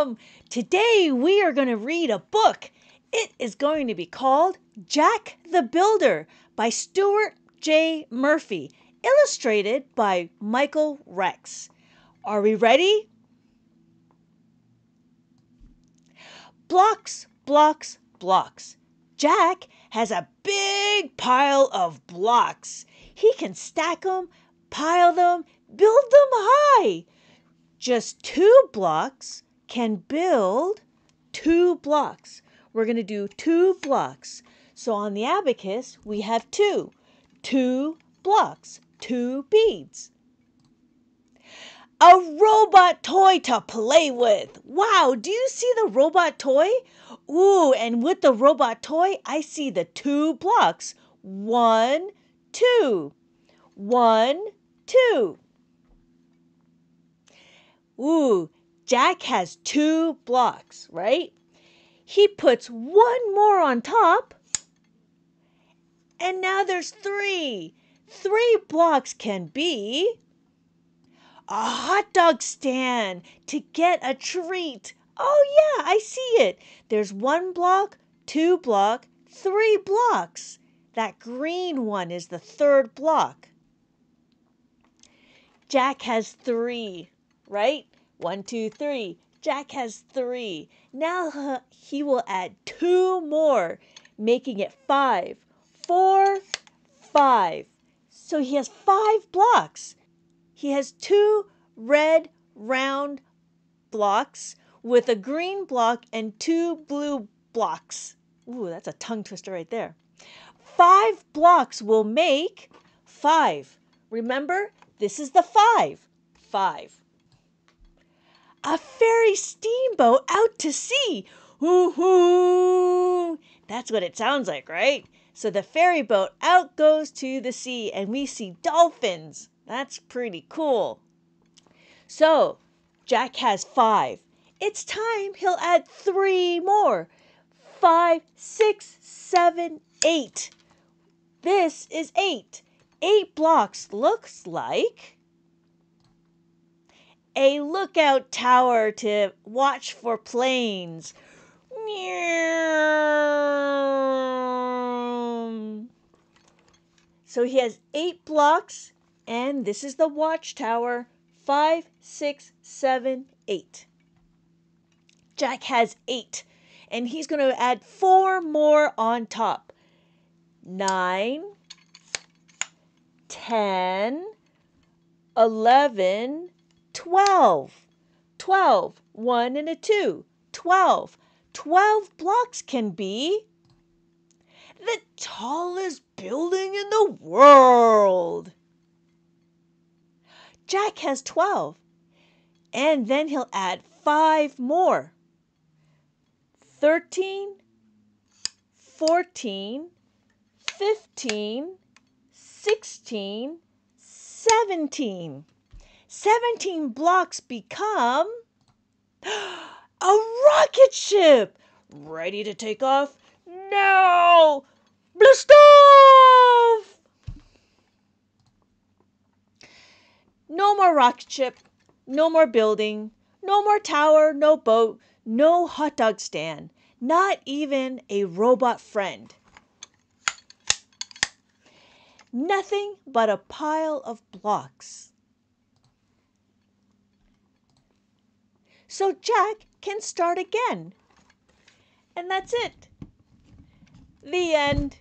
welcome. Today we are going to read a book. It is going to be called Jack the Builder by Stuart J. Murphy, illustrated by Michael Rex. Are we ready? Blocks, blocks, blocks. Jack has a big pile of blocks. He can stack them, pile them, build them high. Just two blocks can build two blocks. We're going to do two blocks. So on the abacus, we have two. Two blocks, two beads. A robot toy to play with. Wow, do you see the robot toy? Ooh, and with the robot toy, I see the two blocks. One, two. One, two. Ooh, Jack has two blocks, right? He puts one more on top. And now there's three. Three blocks can be a hot dog stand to get a treat. Oh, yeah, I see it. There's one block, two block, three blocks. That green one is the third block. Jack has three, right? One, two, three. Jack has three. Now he will add two more, making it five. Four, five. So he has five blocks. He has two red round blocks with a green block and two blue blocks. Ooh, that's a tongue twister right there. Five blocks will make five. Remember, this is the five. Five a ferry steamboat out to sea. Hoo hoo! That's what it sounds like, right? So the ferry boat out goes to the sea and we see dolphins. That's pretty cool. So Jack has five. It's time he'll add three more. Five, six, seven, eight. This is eight. Eight blocks looks like a lookout tower to watch for planes. So he has eight blocks, and this is the watchtower. Five, six, seven, eight. Jack has eight, and he's going to add four more on top. Nine, ten, eleven, Twelve. Twelve. One and a two. Twelve. Twelve blocks can be the tallest building in the world. Jack has 12. And then he'll add five more 13, 14, 15, 16, 17. 17 blocks become a rocket ship ready to take off now. Blast off! No more rocket ship, no more building, no more tower, no boat, no hot dog stand, not even a robot friend. Nothing but a pile of blocks. So Jack can start again. And that's it. The end.